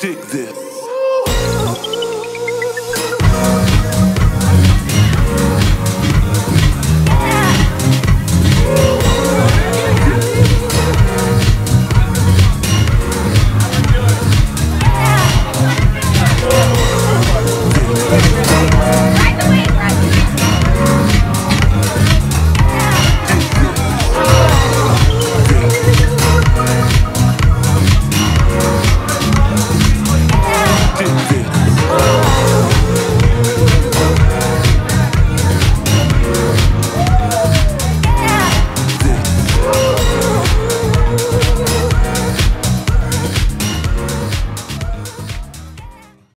Dig this.